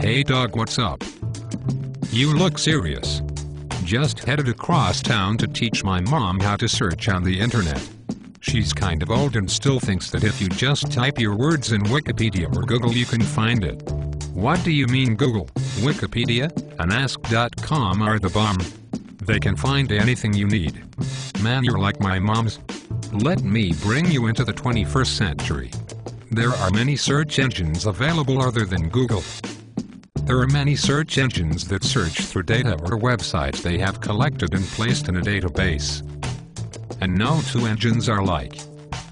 Hey dog what's up? You look serious. Just headed across town to teach my mom how to search on the internet. She's kind of old and still thinks that if you just type your words in Wikipedia or Google you can find it. What do you mean Google, Wikipedia, and Ask.com are the bomb? They can find anything you need. Man you're like my mom's. Let me bring you into the 21st century. There are many search engines available other than Google. There are many search engines that search through data or websites they have collected and placed in a database. And no two engines are alike.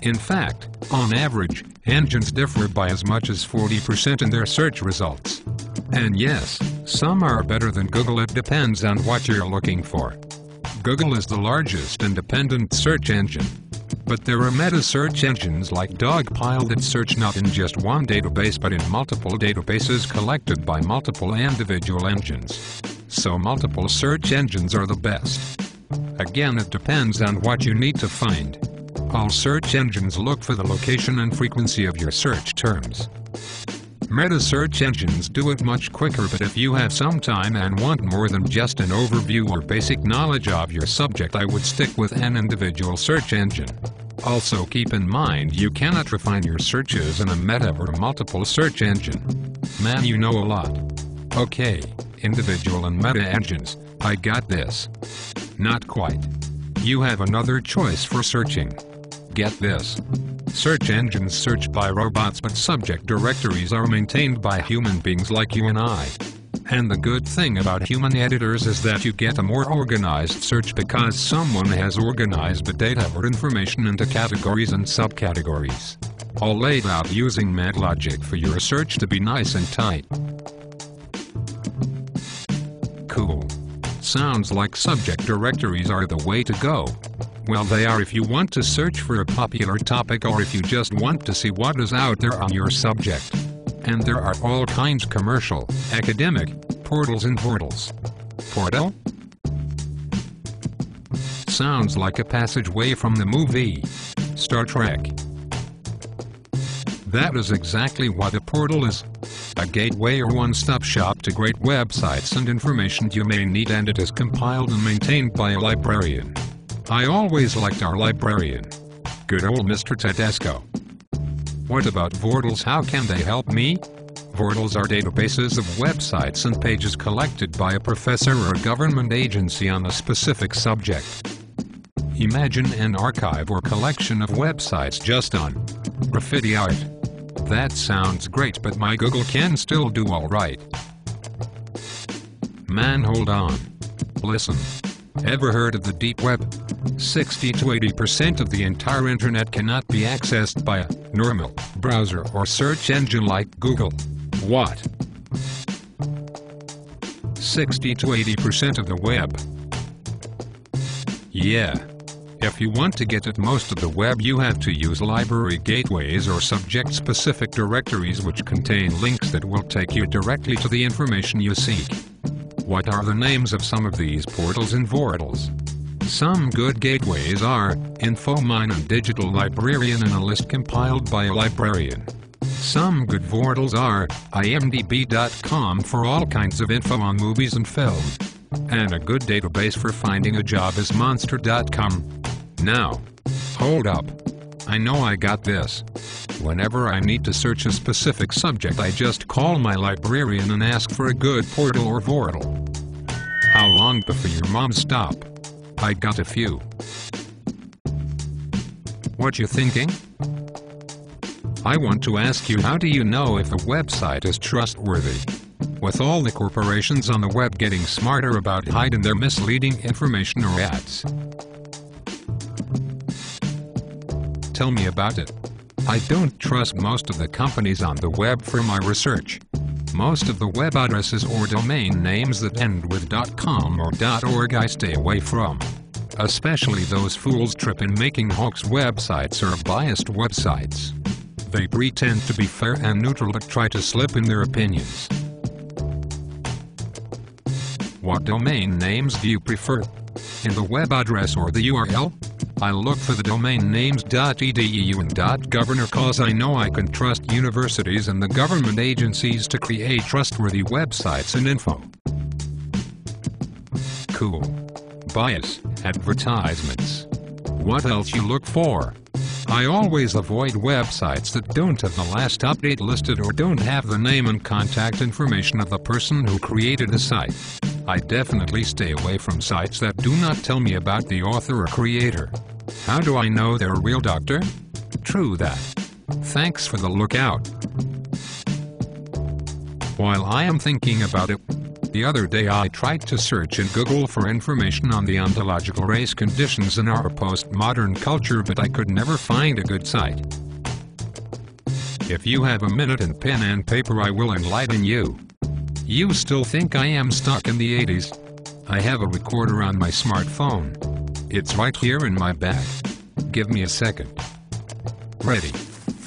In fact, on average, engines differ by as much as 40% in their search results. And yes, some are better than Google it depends on what you're looking for. Google is the largest independent search engine. But there are meta search engines like Dogpile that search not in just one database but in multiple databases collected by multiple individual engines. So multiple search engines are the best. Again it depends on what you need to find. All search engines look for the location and frequency of your search terms. Meta search engines do it much quicker but if you have some time and want more than just an overview or basic knowledge of your subject I would stick with an individual search engine. Also keep in mind you cannot refine your searches in a meta or multiple search engine. Man you know a lot. Okay, individual and meta engines, I got this. Not quite. You have another choice for searching. Get this. Search engines search by robots but subject directories are maintained by human beings like you and I. And the good thing about human editors is that you get a more organized search because someone has organized the data or information into categories and subcategories. All laid out using MetLogic for your search to be nice and tight. Cool. Sounds like subject directories are the way to go. Well they are if you want to search for a popular topic or if you just want to see what is out there on your subject. And there are all kinds commercial, academic, portals and portals. Portal? Sounds like a passageway from the movie Star Trek. That is exactly what a portal is. A gateway or one-stop shop to great websites and information you may need and it is compiled and maintained by a librarian. I always liked our librarian. Good old Mr. Tedesco. What about Vortals? How can they help me? Vortals are databases of websites and pages collected by a professor or a government agency on a specific subject. Imagine an archive or collection of websites just on graffiti art. That sounds great but my Google can still do alright. Man hold on. Listen. Ever heard of the deep web? 60 to 80% of the entire internet cannot be accessed by a normal browser or search engine like Google. What? 60 to 80% of the web. Yeah. If you want to get at most of the web you have to use library gateways or subject-specific directories which contain links that will take you directly to the information you seek. What are the names of some of these portals and vortals? Some good gateways are InfoMine and Digital Librarian and a list compiled by a librarian. Some good vortals are imdb.com for all kinds of info on movies and film. And a good database for finding a job is monster.com. Now, hold up. I know I got this. Whenever I need to search a specific subject I just call my librarian and ask for a good portal or vortal. How long before your mom stop? I got a few. What you thinking? I want to ask you how do you know if a website is trustworthy? With all the corporations on the web getting smarter about hiding their misleading information or ads. Tell me about it. I don't trust most of the companies on the web for my research. Most of the web addresses or domain names that end with .com or .org I stay away from. Especially those fools trip in making hoax websites or biased websites. They pretend to be fair and neutral but try to slip in their opinions. What domain names do you prefer? In the web address or the URL? I look for the domain names .edu and .governor cause I know I can trust universities and the government agencies to create trustworthy websites and info. Cool. Bias, advertisements. What else you look for? I always avoid websites that don't have the last update listed or don't have the name and contact information of the person who created the site. I definitely stay away from sites that do not tell me about the author or creator. How do I know they're a real doctor? True that. Thanks for the lookout. While I am thinking about it, the other day I tried to search in Google for information on the ontological race conditions in our postmodern culture but I could never find a good site. If you have a minute and pen and paper I will enlighten you. You still think I am stuck in the 80s? I have a recorder on my smartphone. It's right here in my bag. Give me a second. Ready.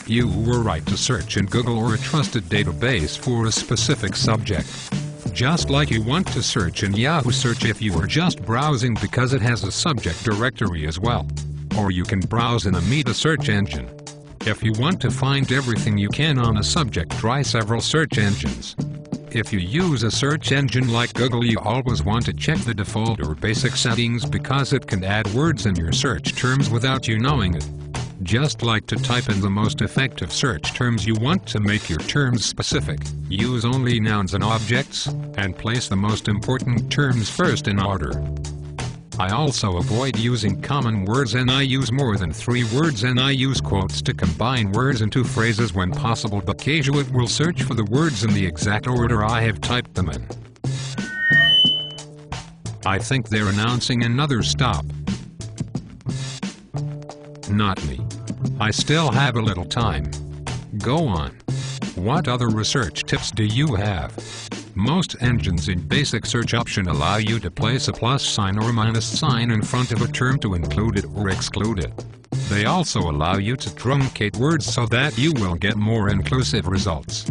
You were right to search in Google or a trusted database for a specific subject. Just like you want to search in Yahoo search if you are just browsing because it has a subject directory as well. Or you can browse in a meta search engine. If you want to find everything you can on a subject try several search engines. If you use a search engine like Google you always want to check the default or basic settings because it can add words in your search terms without you knowing it. Just like to type in the most effective search terms you want to make your terms specific, use only nouns and objects, and place the most important terms first in order. I also avoid using common words and I use more than three words and I use quotes to combine words into phrases when possible but occasionally will search for the words in the exact order I have typed them in. I think they're announcing another stop. Not me. I still have a little time. Go on. What other research tips do you have? Most engines in basic search option allow you to place a plus sign or minus sign in front of a term to include it or exclude it. They also allow you to truncate words so that you will get more inclusive results.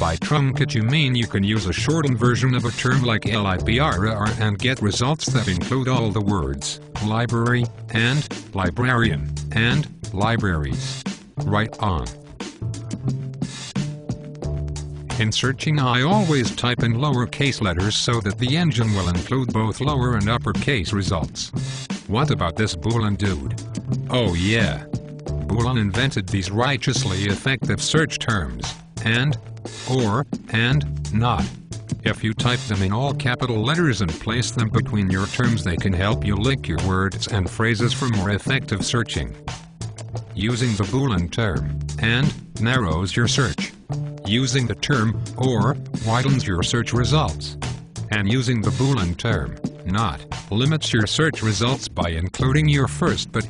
By truncate you mean you can use a shortened version of a term like LIBRAR and get results that include all the words, library, and, librarian, and, libraries. Right on. In searching I always type in lowercase letters so that the engine will include both lower and uppercase results. What about this Boolean dude? Oh yeah. Boolean invented these righteously effective search terms, and, or, and, not. If you type them in all capital letters and place them between your terms they can help you link your words and phrases for more effective searching. Using the Boolean term, and, narrows your search. Using the term, or, widens your search results. And using the Boolean term, not, limits your search results by including your first but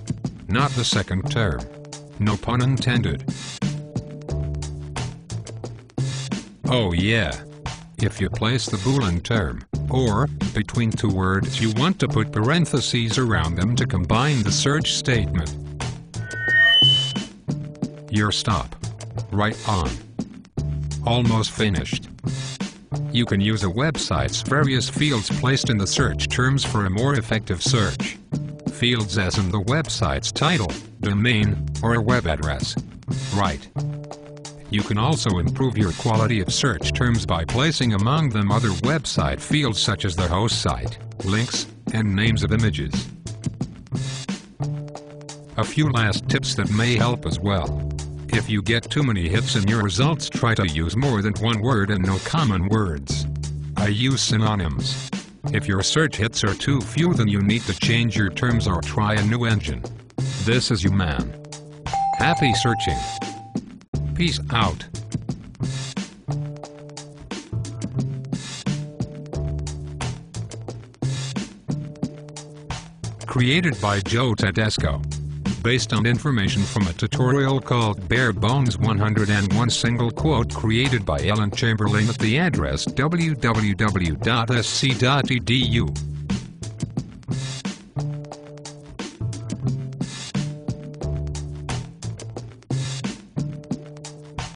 not the second term. No pun intended. Oh yeah. If you place the Boolean term, or, between two words you want to put parentheses around them to combine the search statement. Your stop. Right on. Almost finished. You can use a website's various fields placed in the search terms for a more effective search. Fields as in the website's title, domain, or a web address. Right. You can also improve your quality of search terms by placing among them other website fields such as the host site, links, and names of images. A few last tips that may help as well. If you get too many hits in your results try to use more than one word and no common words. I use synonyms. If your search hits are too few then you need to change your terms or try a new engine. This is you man. Happy searching. Peace out. Created by Joe Tedesco. Based on information from a tutorial called Bare Bones 101 single quote created by Ellen Chamberlain at the address www.sc.edu.